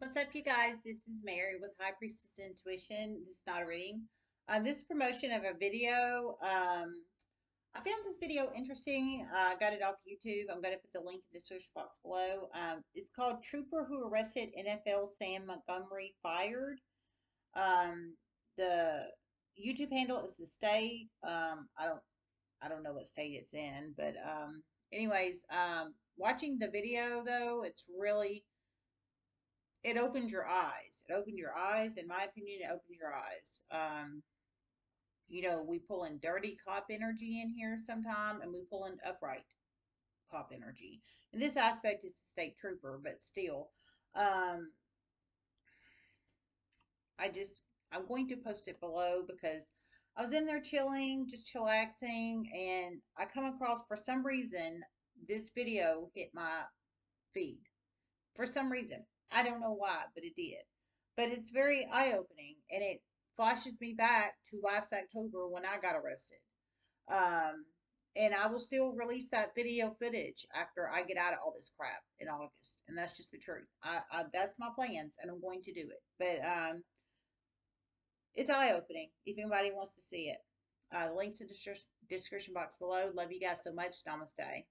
What's up, you guys? This is Mary with High Priestess Intuition. This is not a reading. Uh, this is promotion of a video. Um, I found this video interesting. Uh, I got it off YouTube. I'm going to put the link in the search box below. Um, it's called Trooper Who Arrested NFL Sam Montgomery Fired. Um, the YouTube handle is the state. Um, I don't I don't know what state it's in, but um, anyways, um, watching the video though, it's really it opened your eyes. It opened your eyes. In my opinion, it opened your eyes. Um, you know, we pull in dirty cop energy in here sometime, and we pull in upright cop energy. In this aspect, it's a state trooper, but still, um, I just I'm going to post it below because I was in there chilling, just chillaxing, and I come across for some reason this video hit my feed. For some reason. I don't know why, but it did. But it's very eye opening and it flashes me back to last October when I got arrested. Um, and I will still release that video footage after I get out of all this crap in August. And that's just the truth. I, I that's my plans and I'm going to do it. But um, it's eye opening if anybody wants to see it. Uh, links in the description box below. Love you guys so much. Namaste.